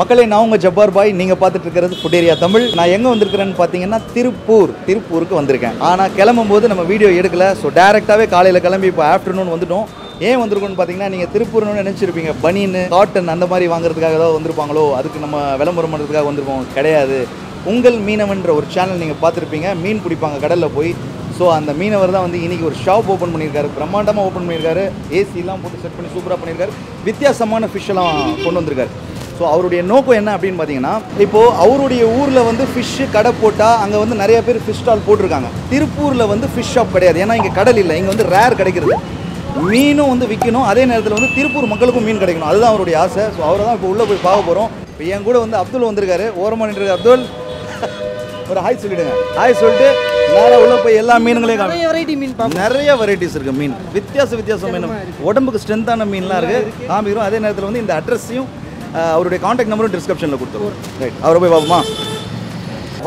மக்களே நான் உங்கள் ஜப்பார் பாய். நீங்கள் பார்த்துட்டு இருக்கிறது ஃபுட் ஏரியா தமிழ். நான் எங்கே வந்திருக்கிறேன்னு பார்த்தீங்கன்னா திருப்பூர் திருப்பூருக்கு வந்திருக்கேன். ஆனால் கிளம்பும் போது நம்ம வீடியோ எடுக்கல. ஸோ டேரெக்டாகவே காலையில் கிளம்பி இப்போ ஆஃப்டர்நூன் வந்துட்டோம். ஏன் வந்திருக்கோம்னு பார்த்தீங்கன்னா நீங்கள் திருப்பூர்னு நினச்சிருப்பீங்க. பனின்னு காட்டன் அந்த மாதிரி வாங்குறதுக்காக ஏதாவது வந்திருப்பாங்களோ? அதுக்கு நம்ம விளம்பரம் பண்ணுறதுக்காக வந்திருப்போம் கிடையாது. உங்கள் மீனவன்ற ஒரு சேனல் நீங்கள் பார்த்துருப்பீங்க. மீன் பிடிப்பாங்க கடலில் போய். ஸோ அந்த மீனவர் தான் வந்து இன்றைக்கி ஒரு ஷாப் ஓப்பன் பண்ணியிருக்காரு. பிரம்மாண்டமாக ஓப்பன் பண்ணியிருக்காரு. ஏசிலாம் போட்டு செட் பண்ணி சூப்பராக பண்ணியிருக்காரு. வித்தியாசமான ஃபிஷ்ஷெல்லாம் கொண்டு வந்திருக்காரு. ஸோ அவருடைய நோக்கம் என்ன அப்படின்னு பார்த்தீங்கன்னா இப்போது அவருடைய ஊரில் வந்து ஃபிஷ்ஷு கடை போட்டால் அங்கே வந்து நிறைய பேர் ஃபிஷ் ஸ்டால் போட்டிருக்காங்க. திருப்பூரில் வந்து ஃபிஷ் ஷாப் கிடையாது. ஏன்னா இங்கே கடல் இல்லை. இங்கே வந்து ரேர் கிடைக்கிறது. மீனும் வந்து விற்கணும் அதே நேரத்தில் வந்து திருப்பூர் மக்களுக்கும் மீன் கிடைக்கணும். அதுதான் அவருடைய ஆசை. ஸோ அவரை தான் இப்போ உள்ளே போய் பார்க்க போகிறோம் இப்போ என் கூட வந்து அப்துல் வந்திருக்காரு. ஓரமாக அப்துல் ஒரு ஹாய் சொல்லிடுங்க. ஹாய் சொல்லிட்டு நேராக உள்ளே போய் எல்லா மீனுங்களையும் காமி வெரைட்டி மீன் நிறைய வெரைட்டிஸ் இருக்கு மீன். வித்தியாச வித்தியாச மீன். உடம்புக்கு ஸ்ட்ரென்த்தான மீன்லாம் இருக்கு. காமிக்கிறோம். அதே நேரத்தில் வந்து இந்த அட்ரஸையும் அவருடைய காண்டாக்ட் நம்பரும் டிஸ்கிரிப்ஷனில் கொடுத்துருவோம் ரைட் அவரை போய் பார்ப்போமா?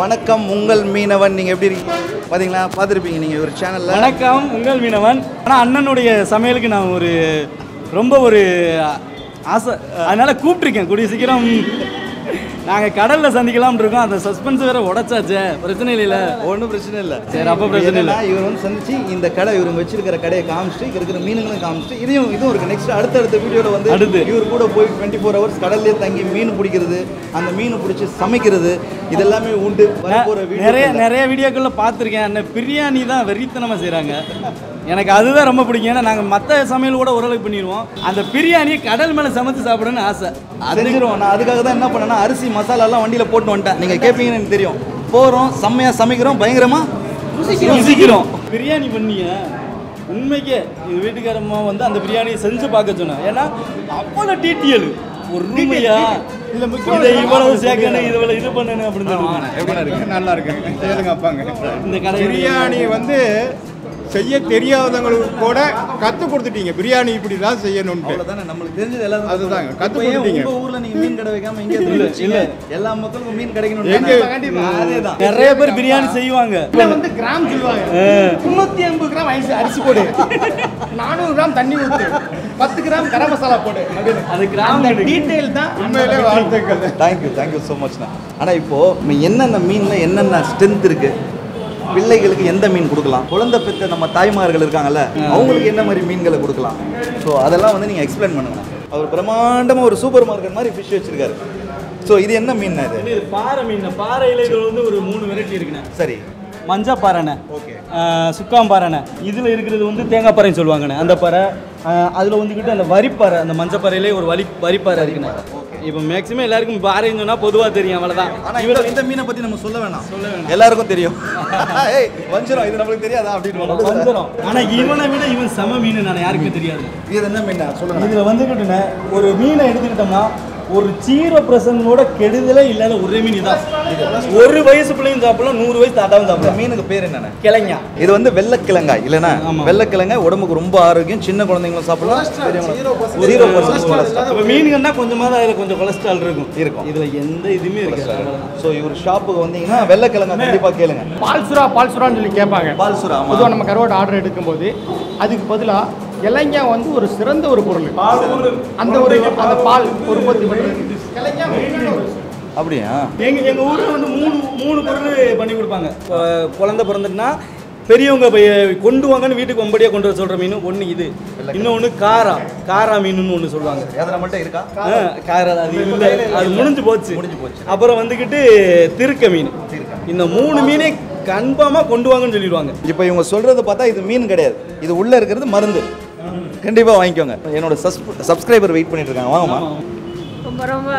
வணக்கம் உங்கள் மீனவன். நீங்கள் எப்படி இருக்கீங்க? பார்த்தீங்களா பார்த்துருப்பீங்க நீங்கள் ஒரு சேனலில் வணக்கம் உங்கள் மீனவன். ஆனால் அண்ணனுடைய சமையலுக்கு நான் ஒரு ரொம்ப ஒரு ஆசை அதனால் கூப்பிட்ருக்கேன் கூடிய சீக்கிரம் நாங்கள் கடலில் சந்திக்கலாம்னு இருக்கோம். அந்த சஸ்பென்ஸ் வேற உடைச்சாச்சே. பிரச்சனை இல்லைல்ல ஒன்றும் பிரச்சனை இல்லை. சரி, அப்ப பிரச்சனை இல்ல. இவர் வந்து சந்திச்சு இந்த கடை இவர் வச்சிருக்கிற கடையை காமிச்சிட்டு இருக்கிற மீனுங்களும் காமிச்சிட்டு இதையும் இதுவும் இருக்கு. நெக்ஸ்ட் அடுத்தடுத்த வீடியோவில் வந்து அடுத்து. இவர் கூட போய் டுவெண்ட்டி ஃபோர் ஹவர்ஸ் கடல்லே தங்கி மீன் பிடிக்கிறது அந்த மீன் பிடிச்சி சமைக்கிறது இதெல்லாமே உண்டு. நிறைய நிறைய வீடியோக்களில் பார்த்துருக்கேன். அண்ணன் பிரியாணி தான் வெறித்தனமாக செய்கிறாங்க எனக்கு அதுதான் ரொம்ப பிடிக்கும். ஏன்னா நாங்கள் மற்ற சமையல் கூட ஓரளவுக்கு பண்ணிடுவோம். அந்த பிரியாணியை கடல் மேலே சமைச்சு சாப்பிடணும்னு ஆசை. செஞ்சிருவோம். நான் அதுக்காக தான் என்ன பண்ணேன்னா அரிசி மசாலா எல்லாம் வண்டியில் போட்டு வந்துட்டேன். நீங்கள் கேட்பீங்கன்னு எனக்கு தெரியும். போகிறோம் செம்மையாக சமைக்கிறோம் பயங்கரமா ருசிக்கிறோம். பிரியாணி பண்ணிய. உண்மைக்கே எங்கள் வீட்டுக்காரம்மா வந்து அந்த பிரியாணியை செஞ்சு பார்க்க சொன்னேன் ஏன்னா அவ்வளோ டீட்டியல் ஒரு ரூமையா? இல்ல, இதை இவ்வளவு சேர்க்கணும் இவ்வளவு இது பண்ணணும் அப்படின்னு எப்படி இருக்கு நல்லா இருக்கு. கேளுங்க அப்பாங்க. இந்த கடை பிரியாணி வந்து செய்ய தெரியாதவங்களுக்கு கூட கத்து கொடுத்துட்டீங்க. பிரியாணி இப்படி தான் செய்யணும்னு அவ்வளோதானே நம்மளுக்கு தெரிஞ்சது எல்லாரும் அதுதாங்க, கத்து இப்போ ஏன் கொடுத்தீங்க. உங்க ஊர்ல நீங்க மீன் கடை வைக்காம இங்கே இல்ல, இல்ல. எல்லா மக்களுக்கும் மீன் கிடைக்கணும் நிறைய பேர் பிரியாணி செய்வாங்க. வந்து கிராம் சொல்லுவாங்க. முந்நூற்றி ஐம்பது கிராம் அரிசி அரிசி போடு. நானூறு கிராம் தண்ணி ஊற்று பத்து கிராம் கரம் மசாலா போடு. அது இருக்கு. டீட்டெயில் தான் உண்மையிலே வாழ்த்துக்கள். தேங்க்யூ தேங்க்யூ ஸோ மச்ண்ணா ஆனால் இப்போது என்னென்ன மீனில் என்னென்ன ஸ்ட்ரென்த் இருக்கு? பிள்ளைகளுக்கு எந்த மீன் கொடுக்கலாம்? குழந்தை பெற்ற நம்ம தாய்மார்கள் இருக்காங்கல்ல அவங்களுக்கு என்ன மாதிரி மீன்களை கொடுக்கலாம்? ஸோ அதெல்லாம் வந்து நீங்கள் எக்ஸ்பிளைன் பண்ணுங்கண்ணா அவர் பிரம்மாண்டமாக ஒரு சூப்பர் மார்க்கெட் மாதிரி ஃபிஷ் வச்சிருக்காரு. ஸோ இது என்ன மீன் இது? பாறை மீன். பாறை இலைகள் வந்து ஒரு மூணு வெரைட்டி இருக்குண்ணே. சரி. மஞ்சள் பாறைண்ணே ஓகே. சுக்காம் பாறைண்ணே இதில் இருக்கிறது வந்து தேங்காய் பாறைன்னு சொல்லுவாங்கண்ணே. அந்த பாறை அதில் வந்துக்கிட்டு அந்த வரிப்பாறை அந்த மஞ்சள் பாறையிலே ஒரு வலி வரிப்பாறை இருக்குண்ணே. இப்போ மேக்ஸிமம் எல்லாருக்கும் பாறைன்னு சொன்னால் பொதுவாக தெரியும் அவ்வளோதான் இவர் இந்த மீனை பற்றி நம்ம சொல்ல வேணாம். சொல்ல வேணாம். எல்லாருக்கும் தெரியும். ஏய் வஞ்சிரம் இது நம்மளுக்கு தெரியாதா அப்படின்னு வந்துடும் ஆனால் இவனை விட இவன் சம மீன் நான் யாருக்குமே தெரியாது. இது என்ன மீன்? சொல்லுங்க. இதில் வந்துக்கிட்டுண்ணே ஒரு மீனை எடுத்துக்கிட்டோம்னா ஒரு ஜீரோ பர்சன்டோட கெடுதலே இல்லாத ஒரே மீன் தான் ஒரு வயசு பிள்ளையும் சாப்பிடலாம் நூறு வயசு தாத்தாவும் சாப்பிடலாம் மீனுக்கு பேர் என்னண்ணே கிளைங்க இது வந்து வெள்ளக்கிழங்காய் இல்லைன்னா? ஆமா. வெள்ளக்கிழங்காய் உடம்புக்கு ரொம்ப ஆரோக்கியம் சின்ன குழந்தைங்களும் சாப்பிடலாம். ஜீரோ பர்சன்ட் மீனுங்கன்னா கொஞ்சமாவது அதில் கொஞ்சம் கொலஸ்ட்ரால் இருக்கும். இருக்கும். இதில் எந்த இதுவுமே இருக்காது. ஸோ இவர் ஷாப்புக்கு வந்தீங்கன்னா வெள்ளக்கிழங்காய் கண்டிப்பாக கேளுங்க. பால் சுறா பால் சுறான்னு சொல்லி கேட்பாங்க. பால் சுறா ஆமா. பொதுவாக நம்ம கருவாடு ஆர்டர் எடுக்கும்போது அதுக்கு பதிலாக இலங்கா வந்து ஒரு சிறந்த ஒரு பொருள். அந்த ஒரு அந்த பால் உற்பத்தி அப்படியா? எங்க எங்க ஊர்ல வந்து மூணு மூணு பொருள் பண்ணி கொடுப்பாங்க. குழந்தை பிறந்துட்டுனா பெரியவங்க கொண்டு வாங்கன்னு வீட்டுக்கு ஒம்படியா கொண்டு வர சொல்ற மீன் ஒன்று இது. இன்னொன்று காரா. காரா மீனுன்னு ஒன்று சொல்லுவாங்க. அதில் மட்டும் இருக்கா? காரா அது இல்லை அது முடிஞ்சு போச்சு. முடிஞ்சு போச்சு. அப்புறம் வந்துக்கிட்டு திருக்க மீன். இந்த மூணு மீனே கன்ஃபார்மாக கொண்டு வாங்கன்னு சொல்லிடுவாங்க. இப்போ இவங்க சொல்றது பார்த்தா இது மீன் கிடையாது. இது உள்ள இருக்கிறது மருந்து. கண்டிப்பாக வாங்கிக்கோங்க. என்னோட சப்ஸ்கிரைபர் வெயிட் பண்ணிட்டு இருக்காங்க. வாங்கம்மா. ரொம்ப ரொம்ப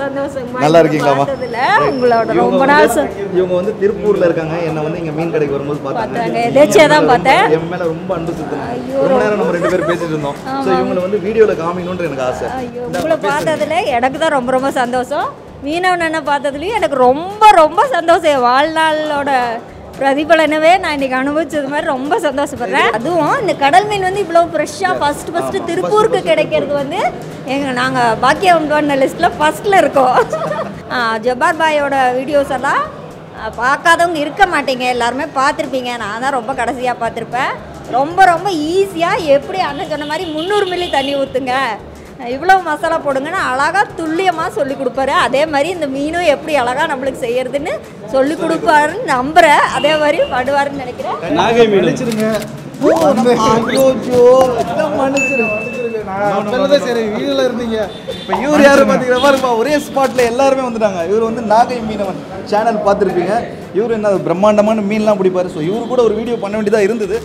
சந்தோஷமா நல்லா இருக்கீங்களாம்மா? பார்த்ததுல உங்களோட ரொம்ப நாள் இவங்க வந்து திருப்பூர்ல இருக்காங்க. என்ன வந்து இங்க மீன் கடைக்கு வரும்போது பார்த்தாங்க. தான் பார்த்தேன். என் மேல ரொம்ப அன்பு சுத்தணும் ரொம்ப நேரம் நம்ம ரெண்டு பேரும் பேசிட்டு இருந்தோம். ஸோ இவங்களை வந்து வீடியோல காமிக்கணும்ன்ற எனக்கு ஆசை. உங்களை பார்த்ததுல எனக்கு தான் ரொம்ப ரொம்ப சந்தோஷம். மீனவன் பார்த்ததுலயும் எனக்கு ரொம்ப ரொம்ப சந்தோஷம். வாழ்நாளோட பிரதிபலனவே நான் இன்னைக்கு அனுபவிச்சது மாதிரி ரொம்ப சந்தோஷப்படுறேன். அதுவும் இந்த கடல் மீன் வந்து இவ்வளோ ஃப்ரெஷ்ஷாக ஃபர்ஸ்ட் ஃபர்ஸ்ட் திருப்பூருக்கு கிடைக்கிறது வந்து எங்க நாங்கள் பாக்கியா உண்டான லிஸ்ட்டில் ஃபர்ஸ்ட்ல இருக்கோம். ஜப்பார் பாயோட வீடியோஸ் எல்லாம் பார்க்காதவங்க இருக்க மாட்டீங்க. எல்லாருமே பார்த்துருப்பீங்க. நான் தான் ரொம்ப கடைசியாக பார்த்துருப்பேன். ரொம்ப ரொம்ப ஈஸியாக எப்படி அண்ணன் சொன்ன மாதிரி முந்நூறு மில்லி தண்ணி ஊற்றுங்க இவ்வளோ மசாலா போடுங்கன்னு அழகாக துல்லியமாக சொல்லி கொடுப்பாரு. அதே மாதிரி இந்த மீனும் எப்படி அழகாக நம்மளுக்கு செய்யறதுன்னு சொல்லி கொடுப்பாருன்னு நம்புகிறேன் அதே மாதிரி பண்ணுவாருன்னு நினைக்கிறேன். நாகை மீன் இப்போ இவர் யாரு பார்த்தீங்கன்னா பாருப்பா ஒரே ஸ்பாட்ல எல்லாருமே வந்துட்டாங்க. இவர் வந்து நாகை மீனவன் சேனல் பார்த்துருப்பீங்க. இவர் என்ன பிரம்மாண்டமான மீன்லாம் பிடிப்பாரு. ஸோ இவரு கூட ஒரு வீடியோ பண்ண வேண்டியதா இருந்தது.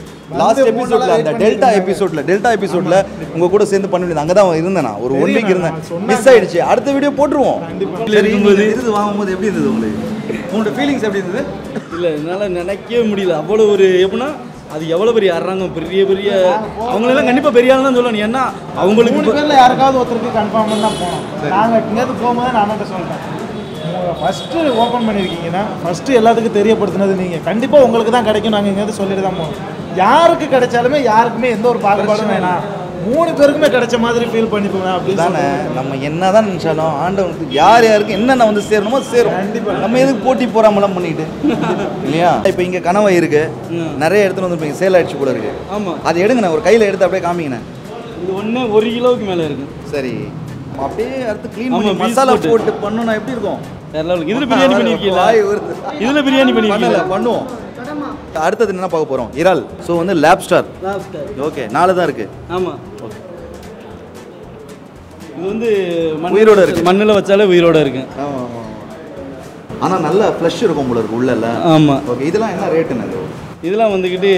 லாஸ்ட் எபிசோட்ல அந்த டெல்டா எபிசோட்ல டெல்டா எபிசோட்ல உங்க கூட சேர்ந்து பண்ண வேண்டியது. அங்கே தான் இருந்தேன் நான். ஒரு ஒன் வீக் இருந்தேன். மிஸ் ஆயிடுச்சு. அடுத்த வீடியோ போட்டுருவோம். சரி விருது வாங்கும்போது எப்படி இருந்தது உங்களுக்கு? உங்களோட ஃபீலிங்ஸ் எப்படி இருந்தது? இல்லை என்னால் நினைக்கவே முடியல. அவ்வளோ ஒரு எப்படின்னா அது எவ்வளோ பெரிய அரங்கம் பெரிய பெரிய அவங்களெல்லாம் கண்டிப்பாக பெரிய ஆள் தான் சொல்லணும். ஏன்னா அவங்களுக்கு பேர்ல யாருக்காவது ஒருத்தருக்கு கன்ஃபார்ம் தான் போனோம் நாங்கள் இங்கேருந்து போகும்போது நான் அண்ணன் சொல்லிட்டேன் ஃபஸ்ட்டு ஓப்பன் பண்ணியிருக்கீங்கன்னா ஃபஸ்ட்டு எல்லாத்துக்கும் தெரியப்படுத்தினது நீங்கள் கண்டிப்பாக உங்களுக்கு தான் கிடைக்கும். நாங்கள் இங்கேருந்து சொல்லிட்டு தான் போவோம் யாருக்கு கிடைச்சாலுமே யாருக்குமே எந்த ஒரு பாகுபாடும் வேணாம். மூணு பேருக்குமே கிடைச்ச மாதிரி ஃபீல் பண்ணிப்போம் அப்படின்னு தானே நம்ம என்னதான் நினைச்சாலும் ஆண்டவனுக்கு யார் யாருக்கு என்னென்ன வந்து சேரணுமோ சேரும். நம்ம எதுக்கு போட்டி போறாமலாம் பண்ணிட்டு? இல்லையா? இப்போ இங்க கனவை இருக்கு. நிறைய இடத்துல வந்து சேல் ஆயிடுச்சு கூட இருக்கு. ஆமா. அது எடுங்கண்ணே ஒரு கையில எடுத்து அப்படியே காமிங்கண்ணே இது ஒன்று ஒரு கிலோவுக்கு மேலே இருக்கு. சரி. அப்படியே அடுத்து க்ளீன் பண்ணி மசாலா போட்டு. பண்ணணும் எப்படி இருக்கும். இதுல பிரியாணி பண்ணிருக்கீங்களா. இதுல பிரியாணி பண்ணிருக்கீங்களா? பண்ணுவோம். அடுத்தது என்ன பார்க்க போறோம்? இறால். ஸோ வந்து லேப்ஸ்டார் ஓகே நாலு தான் இருக்கு. ஆமா. இது வந்து உயிரோட இருக்கு. மண்ணுல வச்சாலே உயிரோட இருக்கு. ஆமா ஆமா ஆனா நல்ல ஃப்ளஷ் இருக்கும் போல இருக்கு உள்ளல. ஆமா. ஓகே இதெல்லாம் என்ன ரேட்டுன்னு அது? இதெல்லாம் வந்துக்கிட்டு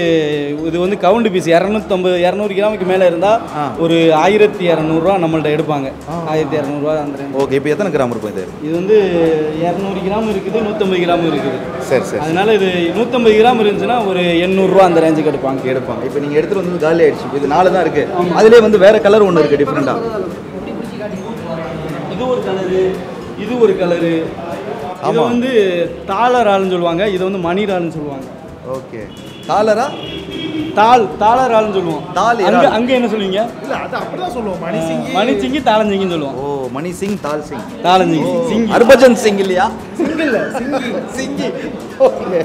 இது வந்து கவுண்ட் பீஸ் இரநூத்தம்பது இரநூறு கிராமுக்கு மேலே இருந்தால். ஒரு ஆயிரத்தி இரநூறுவா நம்மள்ட்ட எடுப்பாங்க. ஆயிரத்தி இரநூறுவா அந்த. ஓகே இப்போ எத்தனை கிராம் இருக்கும் இது? இது வந்து இரநூறு கிராம் இருக்குது நூற்றம்பது கிராம் இருக்குது. சரி சரி. அதனால இது நூற்றம்பது கிராம் இருந்துச்சுன்னா ஒரு எண்ணூறுரூவா அந்த ரேஞ்சுக்கு எடுப்பாங்க. எடுப்பாங்க. இப்போ நீங்கள் எடுத்துட்டு வந்தது காலி ஆயிடுச்சு. இது நாலு தான் இருக்கு அதுலேயே வந்து வேற கலர் ஒன்று இருக்கு டிஃப்ரெண்டா இது ஒரு கலரு இது ஒரு கலரு. இது. வந்து தாளரால்னு சொல்லுவாங்க. இது வந்து மணிரால்னு சொல்லுவாங்க. ஓகே. காலரா தாள் தாளரால்னு சொல்லுவோம். தாள் அங்க. அங்க என்ன சொல்லுவீங்க? இல்லை அது அப்படிதான் சொல்லுவோம். மணிசிங்கி மணிச்சிங்கி தாளஞ்சிங்கின்னு சொல்லுவோம். ஓ மணி சிங் தால் சிங். தாளஞ்சிங்கி சிங்கி. ஹர்பஜன் சிங் இல்லையா? சிங்கிள் சிங்கி. சிங்கி. ஓகே.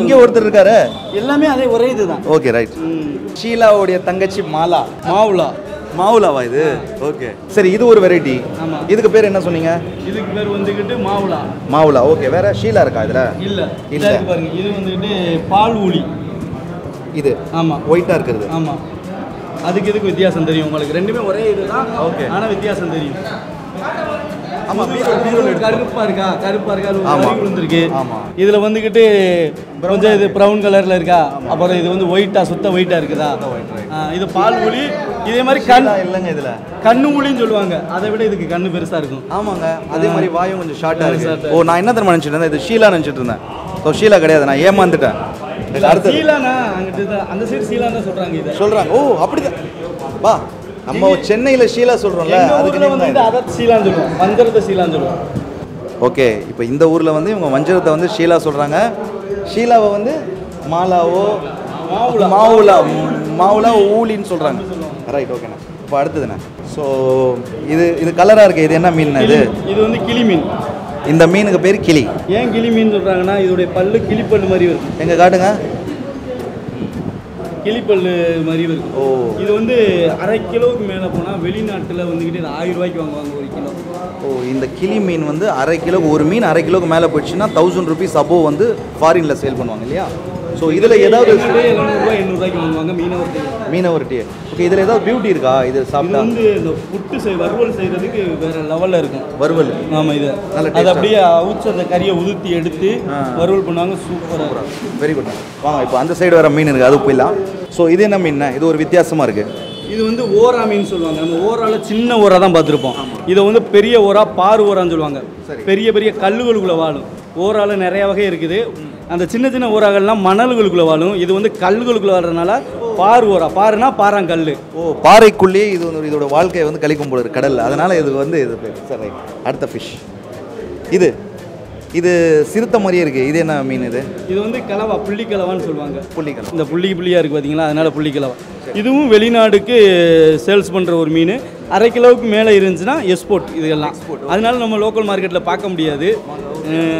இங்க ஒருத்தர் இருக்காரு. எல்லாமே அதே ஒரே இதுதான். Okay right. ஷீலாவுடைய தங்கச்சி மாலா. மாவுலா மாவுலாவா இது? ஓகே சரி இது ஒரு வெரைட்டி. இதுக்கு பேர் என்ன சொன்னீங்க? இதுக்கு பேர் வந்துக்கிட்டு மாவுலா. மாவுலா. ஓகே வேற ஷீலா இருக்கா இதுல? இல்ல. இல்ல. பாருங்க. இது வந்துக்கிட்டு பால் ஊளி. இது? ஆமா. ஒயிட்டா இருக்கிறது. ஆமா. அதுக்கு இதுக்கு வித்தியாசம் தெரியும் உங்களுக்கு? ரெண்டுமே ஒரே இதுதான். Okay. ஆனா வித்தியாசம் தெரியும். கருப்பா இருக்கா? கருப்பா இருக்கா? விழுந்திருக்கு. இதுல வந்துக்கிட்டு கொஞ்சம் இது ப்ரௌன் கலர்ல இருக்கா? அப்புறம் இது வந்து ஒயிட்டா சுத்த ஒயிட்டா இருக்குதா? இது பால் ஊளி இதே மாதிரி கண் இல்லைங்க இதுல. கண்ணு ஊளின்னு சொல்லுவாங்க. அதை விட இதுக்கு கண்ணு பெருசா இருக்கும். ஆமாங்க. அதே மாதிரி வாயும் கொஞ்சம் ஷார்ட்டா இருக்கு. ஓ நான் என்ன தெரியுமா நினைச்சிட்டு இருந்தேன்? இது ஷீலா நினைச்சிட்டு இருந்தேன். ஸோ ஷீலா கிடையாது. நான் ஏமாந்துட்டேன். தான். அந்த சைடு சீலான்னு சொல்றாங்க இதை. சொல்றாங்க. ஓ அப்படிதான். வா. நம்ம சென்னையில ஷீலா சொல்றோம்ல எங்க அதுக்கு வந்து அதை சீலான்னு சொல்லுவோம். வஞ்சரத்தை சீலான்னு சொல்லுவோம். ஓகே இப்போ இந்த ஊர்ல வந்து இவங்க வஞ்சரத்தை வந்து ஷீலா சொல்றாங்க. ஷீலாவை வந்து மாலாவோ மாவுலா. மாவுலா ஊலின்னு சொல்றாங்க. ரைட் ஓகேண்ணா இப்போ அடுத்ததுண்ணே ஸோ இது இது கலரா இருக்கு. இது என்ன மீன் இது? கிளி- இது வந்து கிளி மீன். இந்த மீனுக்கு பேர் கிளி. ஏன் கிளி மீன் சொல்றாங்கன்னா இதோடைய பல்லு கிளிப்பல்லு மாதிரி இருக்கும் எங்க காட்டுங்க? கிளிப்பல்லு மாதிரி இருக்கும். ஓ. இது வந்து அரை கிலோவுக்கு மேலே போனால் வெளிநாட்டில் வந்துக்கிட்டு இது ஆயிரம் ரூபாய்க்கு வாங்குவாங்க ஒரு கிலோ. ஓ இந்த கிளி மீன் வந்து அரை கிலோக்கு ஒரு மீன் அரை கிலோக்கு மேலே போயிடுச்சுன்னா தௌசண்ட் ருபீஸ் அபோவ் வந்து ஃபாரினில் சேல் பண்ணுவாங்க இல்லையா? ஸோ இதில் ஏதாவது மீனவர்கிட்ட. மீனவர்கிட்டயே. ஓகே இதில் ஏதாவது பியூட்டி இருக்கா? இது சாப்பிட்டா? வந்து இந்த புட்டு செய் வறுவல் செய்கிறதுக்கு வேற லெவலில் இருக்கும். வறுவல். ஆமாம் இது. அது அப்படியே அவுச்சு அந்த கறியை உதுத்தி எடுத்து. வறுவல் பண்ணுவாங்க சூப்பராக வெரி குட் வாங்க இப்போ அந்த சைடு வர மீன் இருக்குது அது போயிடலாம். ஸோ இது என்ன மீன்? இது ஒரு வித்தியாசமாக இருக்குது இது வந்து ஓரா மீன் சொல்லுவாங்க. நம்ம ஓரால சின்ன ஓரா தான் பார்த்துருப்போம். இதை வந்து பெரிய ஓரா பாரு ஓரான்னு சொல்லுவாங்க. பெரிய பெரிய கல்லுகளுக்குள்ள வாழும். ஓரால நிறைய வகை இருக்குது. அந்த சின்ன சின்ன ஓராகள்லாம் மணல்களுக்குள்ள வாழும். இது வந்து கல்லுகளுக்குள்ள வாழ்றதுனால பாரு ஓரா. பாருனா பாறாங்கல் ஓ பாறைக்குள்ளேயே இது வந்து இதோட வாழ்க்கையை வந்து கழிக்கும் போல கடலில். அதனால இது வந்து இது. சரி அடுத்த ஃபிஷ் இது இது சிறுத்த மாதிரியே இருக்கு. இது என்ன மீன் இது? இது வந்து கலவா புள்ளி கலவான்னு சொல்லுவாங்க. புள்ளிக்கலம் இந்த புள்ளி புள்ளியாக இருக்குது பார்த்தீங்களா அதனால புள்ளி கலவா இதுவும் வெளிநாடுக்கு சேல்ஸ் பண்ணுற ஒரு மீன். அரை கிலோவுக்கு மேலே இருந்துச்சுன்னா எக்ஸ்போர்ட் இதெல்லாம் அதனால நம்ம லோக்கல் மார்க்கெட்டில் பார்க்க முடியாது.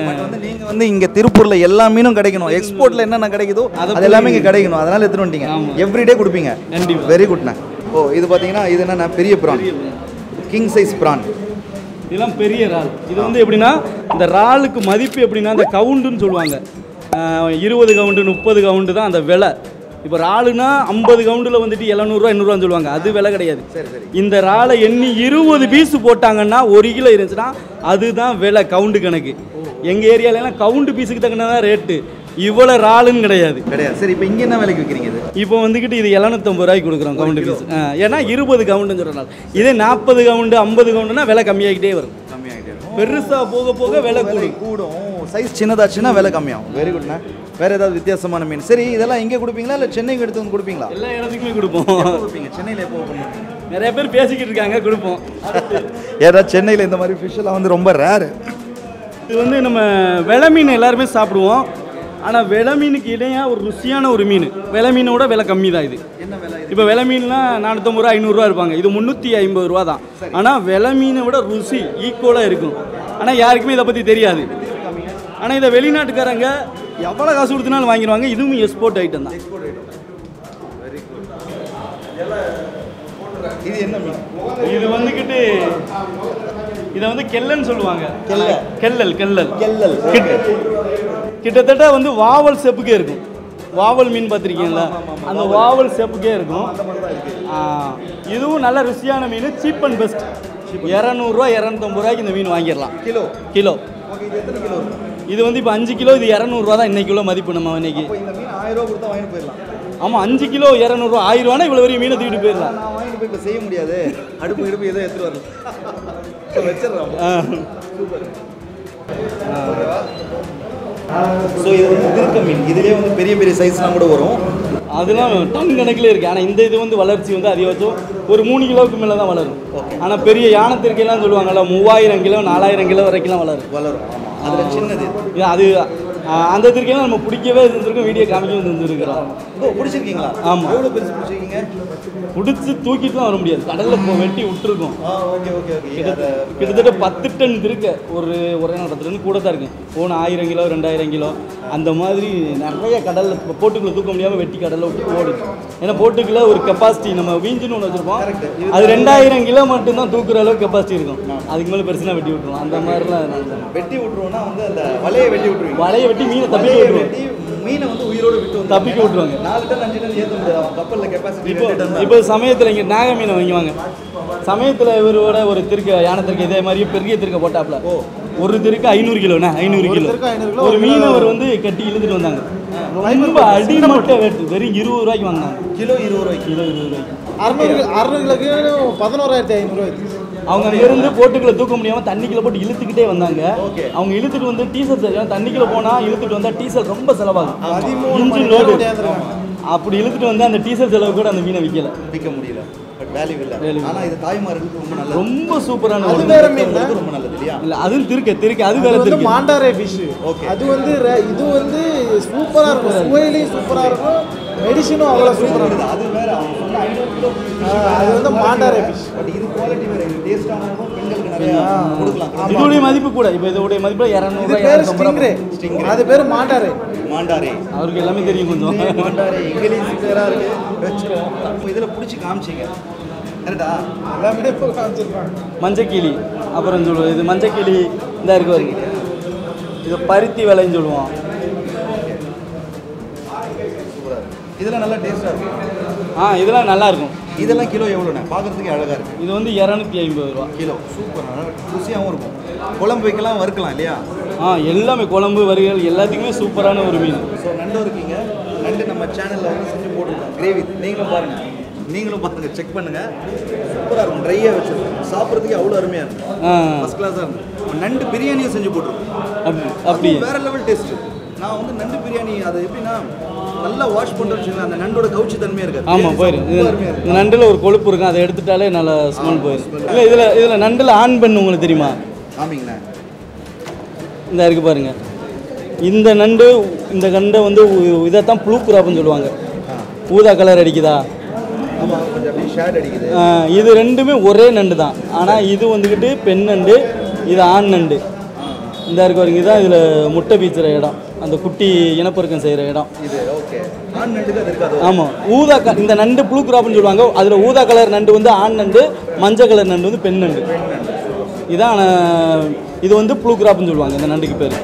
பட் வந்து இங்க திருப்பூர்ல எல்லா மீனும் கிடைக்கணும். எக்ஸ்போர்ட்ல என்னென்ன கிடைக்குதோ அதை எல்லாமே இங்க கிடைக்கணும். அதனால எடுத்துட்டு வந்துட்டீங்க. எவ்ரிடே கொடுப்பீங்க. கண்டிப்பா. வெரி குட்ண்ணா ஓ இது பார்த்தீங்கன்னா இது என்னென்ன பெரிய ப்ரான். King size PRAN. இதெல்லாம் பெரிய இறால். இது வந்து எப்படின்னா இந்த இறாலுக்கு மதிப்பு எப்படின்னா இந்த கவுண்டுன்னு சொல்லுவாங்க. இருபது கவுண்டு முப்பது கவுண்டு தான் அந்த விலை. இப்போ இறாலுனா ஐம்பது கவுண்டில் வந்துட்டு எழுநூறுவா எண்ணூறுவான்னு சொல்லுவாங்க. அது விலை கிடையாது. இந்த இறாலை எண்ணி இருபது பீஸ் போட்டாங்கன்னா ஒரு கிலோ இருந்துச்சுன்னா அதுதான் விலை கவுண்டு கணக்கு. எங்கள் ஏரியாலலாம் கவுண்டு பீஸுக்கு தக்கன தான் ரேட்டு. இவ்வளோ இறாலுன்னு கிடையாது. கிடையாது. சரி இப்போ இங்கே என்ன விலைக்கு விற்கிறீங்க இது? இப்போ வந்துக்கிட்டு இது எழுநூத்தம்பது ரூபாய்க்கு கொடுக்குறோம் கவுண்டு பீஸ். ஏன்னா இருபது கவுண்டுன்னு சொல்கிறனால இதே நாற்பது கவுண்டு ஐம்பது கவுண்டுனா விலை கம்மியாகிட்டே வரும். கம்மியாகிட்டே பெருசாக போக போக விலை கூடும். சைஸ் சின்னதாச்சுன்னா விலை கம்மியாகும். வெரி குட்ண்ணா வேற ஏதாவது வித்தியாசமான மீன்? சரி இதெல்லாம் இங்கே கொடுப்பீங்களா? இல்லை சென்னைக்கு எடுத்து வந்து கொடுப்பீங்களா? எல்லா இடத்துக்குமே கொடுப்போம். கொடுப்பீங்க? சென்னையில் எப்போ? நிறைய பேர் பேசிக்கிட்டு இருக்காங்க கொடுப்போம். ஏன்னா சென்னையில் இந்த மாதிரி ஃபிஷ்ஷெல்லாம் வந்து ரொம்ப ரேரு இது வந்து நம்ம வெலை மீன் எல்லாருமே சாப்பிடுவோம். ஆனால் வெலை மீனுக்கு இடையாக ஒரு ருசியான ஒரு மீன். வெலை மீனோட விலை கம்மி தான் இது. என்ன விலை இப்போ வெலை மீன்லாம் நானூற்றம்பது ரூபா ஐநூறுரூவா இருப்பாங்க இது முந்நூற்றி ஐம்பது ரூபா தான். ஆனால் வெலை மீனை விட ருசி ஈக்குவலாக இருக்கும். ஆனால் யாருக்குமே இதை பற்றி தெரியாது. ஆனால் இதை வெளிநாட்டுக்காரங்க எவ்வளோ காசு கொடுத்தனாலும் வாங்கிடுவாங்க. இதுவும் எக்ஸ்போர்ட் ஐட்டம் தான். இது என்ன மீன்? இது வந்துக்கிட்டு இதை வந்து கெல்லன்னு சொல்லுவாங்க. கெல்லல் கெல்லல். கெல்லல். கிட்ட- கிட்டத்தட்ட வந்து வாவல் செப்புக்கே இருக்கும். வாவல் மீன் பார்த்துருக்கீங்களா அந்த வாவல். செப்புக்கே இருக்கும். இதுவும் நல்ல ருசியான மீன். சீப் அண்ட் பெஸ்ட் இரநூறுவா இரநூத்தம்பது ரூபாய்க்கு இந்த மீன் வாங்கிடலாம். கிலோ. கிலோ. கிலோ? இது வந்து இப்போ அஞ்சு கிலோ இது இரநூறுவா தான் இன்னைக்கு கிலோ மதிப்பு நம்ம இன்னைக்கு. ஆயிரம் ரூபா கொடுத்தா வாங்கிட்டு போயிடலாம். ஆமாம் அஞ்சு கிலோ இரநூறுவா ஆயிரம் ரூபானா இவ்வளோ பெரிய மீனை தூக்கிட்டு போயிடலாம். நான் வாங்கிட்டு போய் இப்போ செய்ய முடியாது. அடுப்பு அடுப்பு ஏதோ எடுத்துட்டு வரல So, வச்சிடுறோம் ஆ. ஸோ இது வந்து திருக்க மீன். இதுலேயே வந்து பெரிய பெரிய சைஸ்லாம் கூட வரும். அதெல்லாம் டன் கணக்கில் இருக்குது ஆனால் இந்த இது வந்து வளர்ச்சி வந்து அதிகபட்சம் ஒரு மூணு கிலோவுக்கு மேலே தான் வளரும். ஆனால் பெரிய யானத்திற்கெல்லாம் சொல்லுவாங்கல்ல மூவாயிரம் கிலோ நாலாயிரம் கிலோ வரைக்கும்லாம் வளரும். வளரும். அதில் சின்னது. அது அந்த இதுக்கே நம்ம பிடிக்கவே இருந்திருக்கோம் வீடியோ காமிக்கவும் இருந்திருக்கிறோம். பிடிச்சிருக்கீங்களா? ஆமா. எவ்வளோ பெருசு பிடிச்சிருக்கீங்க? பிடிச்சி தூக்கிட்டுலாம் வர முடியாது கடலில் இப்போ வெட்டி விட்டுருக்கோம். Okay okay okay. அதை கிட்டத்தட்ட பத்து டன் இருக்க ஒரு ஒரே நடத்துலேருந்து கூட தான் இருக்கு. போன ஆயிரம் கிலோ ரெண்டாயிரம் கிலோ. அந்த மாதிரி நிறைய கடலில் போட்டுக்குள்ளே தூக்க முடியாமல் வெட்டி கடலில் விட்டு ஓடுது. ஏன்னா போட்டுக்குள்ள ஒரு கெப்பாசிட்டி நம்ம வீஞ்சுன்னு ஒன்று வச்சுருப்போம். அது ரெண்டாயிரம் கிலோ மட்டும்தான் தூக்குற அளவுக்கு கெப்பாசிட்டி இருக்கும். அதுக்கு மேலே பெருசுனா வெட்டி விட்டுருவோம். அந்த மாதிரிலாம். வெட்டி விட்டுருவோம்னா வந்து அந்த வலையை வெட்டி விட்டுருவீங்க. வலையை வெட்டி மீனை தப்பிக்க வலையை விட்டுருவோம். வெட்டி மீனை வந்து உயிரோட விட்டு தப்பிக்க விட்டுருவாங்க. நாலு டன் அஞ்சு டன் ஏற்ற முடியாது. அவன் கப்பலில் கெப்பாசிட்டி இப்போ. இப்போ சமயத்தில் இங்கே நாக மீனை வாங்குவாங்க. சமயத்தில் இவரோட ஒரு திருக்க யானை திருக்க இதே மாதிரியே பெரிய திருக்க போட்டாப்ல ஒரு திருக்க ஐநூறு கிலோண்ணே ஐநூறு கிலோ. திருக்க 500 கிலோ, ஒரு மீனவர் வந்து கட்டி இழுத்துட்டு வந்தாங்க. ரொம்ப அடிமட்ட வெட்டு வெறும் இருபது ரூபாய்க்கு வாங்கினாங்க. கிலோ இருபது ரூபாய்க்கு. கிலோ இருபது ரூபாய்க்கு. அறுநூறு அறுநூறு கிலோ பதினோராயிரத்தி ஐநூறுரூவா அவங்க அங்கேருந்து போட்டுக்குள்ள தூக்க முடியாமல் தண்ணிக்குள்ள போட்டு இழுத்துக்கிட்டே வந்தாங்க. அவங்க இழுத்துட்டு வந்து டீசல் செலவு தண்ணிக்குள்ள போனால் இழுத்துட்டு வந்தால் டீசல் ரொம்ப செலவாகும். Engine load. அப்படி இழுத்துட்டு வந்து அந்த டீசல் செலவு கூட அந்த மீனை விற்கல விற்க முடியல. பட் வேல்யூ இல்லை. Value ஆனால் இது தாய்மார்களுக்கு ரொம்ப சூப்பரான ரொம்ப நல்லது இல்லையா? இல்ல அதுவும் திருக்க திருக்க அது வேற வந்து திருக்கு. மாண்டாரே ஃபிஷ் Okay. அது வந்து இது வந்து சூப்பரா இருக்கும். சுவையிலையும் சூப்பரா இருக்கும். மெடிசனும் அவ்வளோ சூப்பரா இருக்கும் அது வேற அவங்க சொன்ன ஐநூறு கிலோ ஆ, அது வந்து மாண்டாரே ஃபிஷ் பட் இது குவாலிட்டி வேற டேஸ்டான இருக்கும் பெண்களுக்கு நிறைய கொடுக்கலாம். இதோடைய மதிப்பு கூட இப்போ இதோடைய மதிப்பு இரநூறு பேர் ஸ்டிங்ரே. அது பேர் மாண்டாரே. மாண்டாரே. அவருக்கு எல்லாமே தெரியும் கொஞ்சம். மாண்டாரே இங்கிலீஷ் பேராக இருக்கு. வச்சிருவோம் இதில் பிடிச்சி காமிச்சிங்க. கரெக்டா? எல்லாமே இப்போ காமிச்சிருப்பாங்க. மஞ்சக்கிளி அப்புறம் சொல்லுவோம் இது மஞ்சக்கிளி இந்த இருக்கு இது பருத்தி விலைன்னு சொல்லுவோம் சூப்பராக இதெல்லாம் நல்லா டேஸ்ட்டாக இருக்கும். ஆ இதெல்லாம் நல்லா இருக்கும். இதெல்லாம் கிலோ எவ்வளோண்ணே? பார்க்குறதுக்கு அழகாக இருக்கு. இது வந்து இரநூத்தி ஐம்பது ரூபா. கிலோ. சூப்பர். ருசியாகவும் இருக்கும். குழம்பு வைக்கலாம் வறுக்கலாம் இல்லையா? ஆ எல்லாமே குழம்பு வறுகள் எல்லாத்துக்குமே சூப்பரான ஒரு மீன். ஸோ நண்டு இருக்கீங்க. நண்டு நம்ம சேனலில் வந்து செஞ்சு போட்டுருக்கோம். கிரேவி நீங்களும் பாருங்கள் நீங்களும் பாருங்கள் செக் பண்ணுங்கள் சூப்பராக இருக்கும். ட்ரையாக வச்சுருக்கோம். சாப்பிட்றதுக்கு அவ்வளோ அருமையாக இருக்கும். ஃபஸ்ட் கிளாஸாக இருக்கும். நண்டு பிரியாணியும் செஞ்சு போட்டிருக்கோம். அப்படி வேற லெவல் டேஸ்ட் நான் வந்து நண்டு பிரியாணி அது எப்படின்னா நல்லா வாஷ் வச்சுக்கோங்க. அந்த நண்டோட கவுச்சி தன்மையாக இருக்காது ஆமாம் போயிடும் இது நண்டில் ஒரு கொழுப்பு இருக்கும். அதை எடுத்துட்டாலே நல்லா ஸ்மெல் போயிடும் இல்லை இதில் இதில் நண்டில் ஆண் பெண் உங்களுக்கு தெரியுமா? ஆமிங்கண்ணே. இந்த இருக்கு பாருங்க. இந்த நண்டு இந்த கண்டை வந்து இதைத்தான் ப்ளூ கிராப்னு சொல்லுவாங்க ஊதா கலர் அடிக்குதா? இது ரெண்டுமே ஒரே நண்டு தான் ஆனால் இது வந்துக்கிட்டு பெண் நண்டு இது ஆண் நண்டு. இந்த இருக்கு பாருங்க. இதுதான் இதில் முட்டை பீச்சுற இடம். அந்த குட்டி இனப்பெருக்கம் செய்கிற இடம். இது ஓகே. ஆண் நண்டுக்கு அது இருக்காது. ஆமாம் ஊதா க இந்த நண்டு ப்ளூ கிராப்னு சொல்லுவாங்க. அதில் ஊதா கலர் நண்டு வந்து ஆண் நண்டு மஞ்சள் கலர் நண்டு வந்து பெண் நண்டு. இதான் இது வந்து ப்ளூ கிராப்னு சொல்லுவாங்க இந்த நண்டுக்கு பேர்.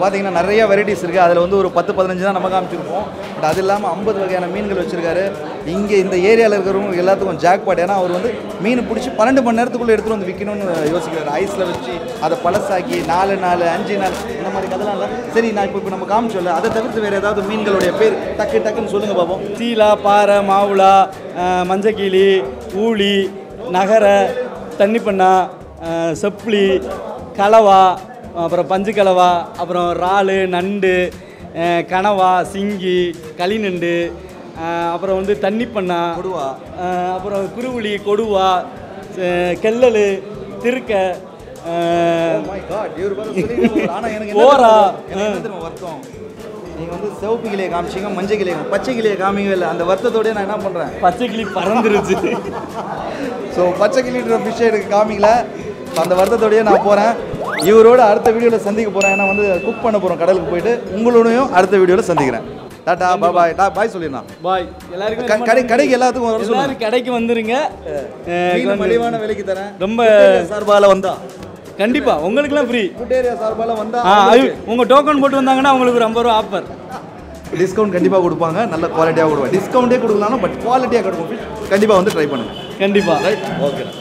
பார்த்தீங்கன்னா நிறைய வெரைட்டிஸ் இருக்குது அதில் வந்து ஒரு பத்து பதினஞ்சு தான் நம்ம காமிச்சிருப்போம். பட் அது இல்லாமல் ஐம்பது வகையான மீன்கள் வச்சுருக்காரு. இங்கே இந்த ஏரியாவில் இருக்கிறவங்க எல்லாத்துக்கும் ஜாக்பாட் ஏன்னா அவர் வந்து மீன் பிடிச்சி பன்னெண்டு மணி நேரத்துக்குள்ளே எடுத்துகிட்டு வந்து விற்கணும்னு யோசிக்கிறார். ஐஸில் வச்சு அதை பழசாக்கி நாலு நாலு அஞ்சு நாள் இந்த மாதிரி கதெல்லாம் இல்லை. சரி நான் இப்போ இப்போ நம்ம காமிச்சோம்ல அதை தவிர்த்து வேறு ஏதாவது மீன்களுடைய பேர் டக்கு டக்குன்னு சொல்லுங்கள் பார்ப்போம் சீலா பாறை மாவுளா மஞ்சக்கீழி மஞ்சக்கிளி ஊளி நகரை தண்ணிப்பண்ணா செப்ளி கலவா அப்புறம் பஞ்சு கலவா அப்புறம் இறாலு நண்டு கனவா சிங்கி களிநண்டு அப்புறம் வந்து தண்ணிப்பண்ணா கொடுவா. அப்புறம் குருவுளி கொடுவா கெல்லல் திருக்க ஓரா. தெரியுமா வருத்தம்? நீங்கள் வந்து சிவப்பு கிளியை காமிச்சிங்க மஞ்சள் கிளியை பச்சை கிளியை காமிக்கவே இல்லை. அந்த வருத்தத்தோடய நான் என்ன பண்ணுறேன் பச்சை கிளி பறந்துருச்சு. ஸோ பச்சை கிளின்ற ஃபிஷ் எனக்கு காமிக்கல. So, அந்த வருத்தத்தோடய நான் போகிறேன் இவரோட அடுத்த வீடியோவில் சந்திக்க போகிறேன் ஏன்னா வந்து குக் பண்ண போகிறோம் கடலுக்கு போயிட்டு உங்களோடையும் அடுத்த வீடியோவில் சந்திக்கிறேன். டாட்டா பாய் டா பாய் சொல்லிடலாம். பாய் எல்லாருக்கும் கடை கடைக்கு எல்லாத்துக்கும் வர சொல்லுங்க. கடைக்கு வந்துருங்க. மலிவான விலைக்கு தரேன். ரொம்ப சார்பால வந்தா. கண்டிப்பா உங்களுக்குலாம் ஃப்ரீ ஃபுட் ஏரியா சார்பால வந்தா உங்க டோக்கன் போட்டு வந்தாங்கன்னா உங்களுக்கு ஒரு ஐம்பது ரூபா ஆஃபர் டிஸ்கவுண்ட் கண்டிப்பாக கொடுப்பாங்க. நல்ல குவாலிட்டியாக கொடுப்பாங்க. டிஸ்கவுண்டே கொடுக்கலாம் பட் குவாலிட்டியாக ஃபிஷ் கண்டிப்பாக வந்து ட்ரை பண்ணுங்க. கண்டிப்பா. Right okay